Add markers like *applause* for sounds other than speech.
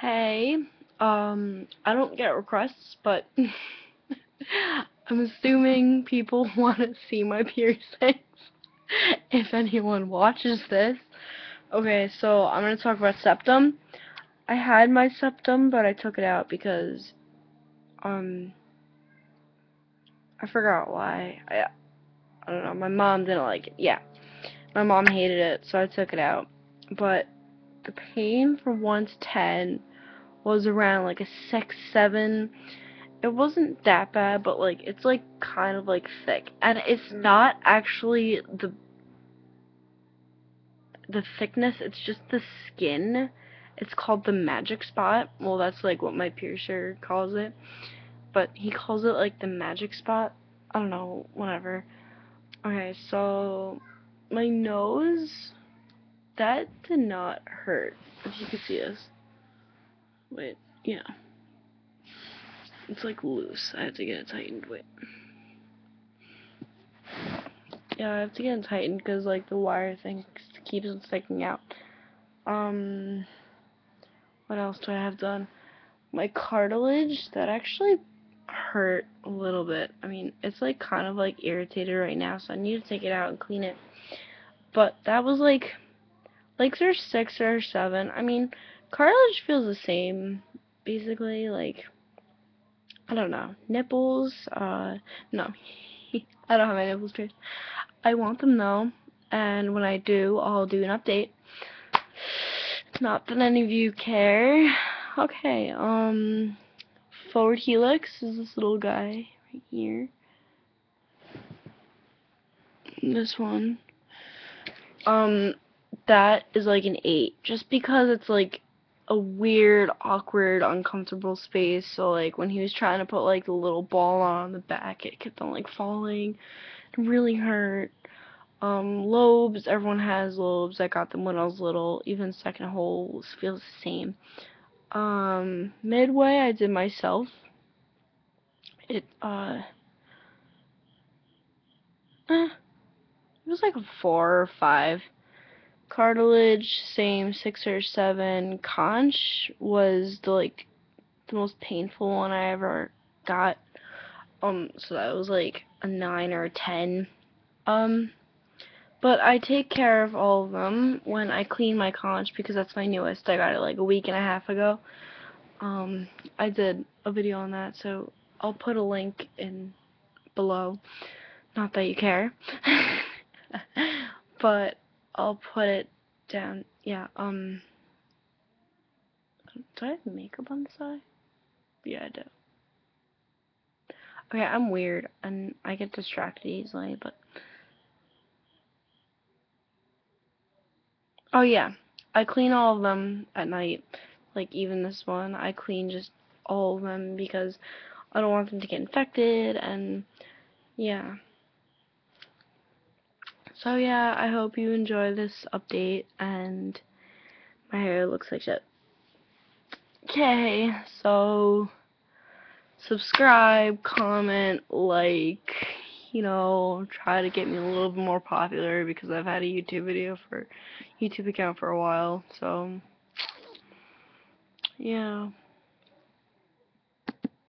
Hey, um, I don't get requests, but *laughs* I'm assuming people *laughs* want to see my piercings. *laughs* if anyone watches this. Okay, so I'm going to talk about septum. I had my septum, but I took it out because, um, I forgot why. I, I don't know, my mom didn't like it. Yeah, my mom hated it, so I took it out. But the pain from 1 to 10 was around like a 6, 7. It wasn't that bad, but like, it's like kind of like thick. And it's mm. not actually the the thickness, it's just the skin. It's called the magic spot. Well, that's like what my piercer calls it. But he calls it like the magic spot. I don't know, whatever. Okay, so my nose, that did not hurt. If you could see this. Wait, yeah. It's like loose. I have to get it tightened. Wait. Yeah, I have to get it tightened because like the wire thing keeps sticking out. Um, what else do I have done? My cartilage, that actually hurt a little bit. I mean, it's like kind of like irritated right now, so I need to take it out and clean it. But that was like, like are six or seven. I mean, cartilage feels the same, basically. Like, I don't know. Nipples, uh, no. *laughs* I don't have my nipples pierced. I want them though, and when I do, I'll do an update. Not that any of you care. Okay, um, forward helix is this little guy right here. This one. Um, that is like an 8, just because it's like a weird, awkward, uncomfortable space. So like when he was trying to put like the little ball on the back, it kept on like falling. It really hurt. Um, lobes, everyone has lobes. I got them when I was little. Even second holes feels the same. Um, midway I did myself. It, uh, eh, it was like four or five. Cartilage, same, six or seven. Conch was the, like, the most painful one I ever got. Um, so that was like a nine or a ten. Um, but I take care of all of them when I clean my conch because that's my newest. I got it like a week and a half ago. Um, I did a video on that, so I'll put a link in below. Not that you care. *laughs* but I'll put it down. Yeah, um do I have makeup on the side? Yeah, I do. Okay, I'm weird and I get distracted easily, but Oh yeah, I clean all of them at night. Like even this one, I clean just all of them because I don't want them to get infected and yeah. So yeah, I hope you enjoy this update and my hair looks like shit. Okay, so subscribe, comment, like, you know, try to get me a little bit more popular because I've had a YouTube video for YouTube account for a while. So yeah.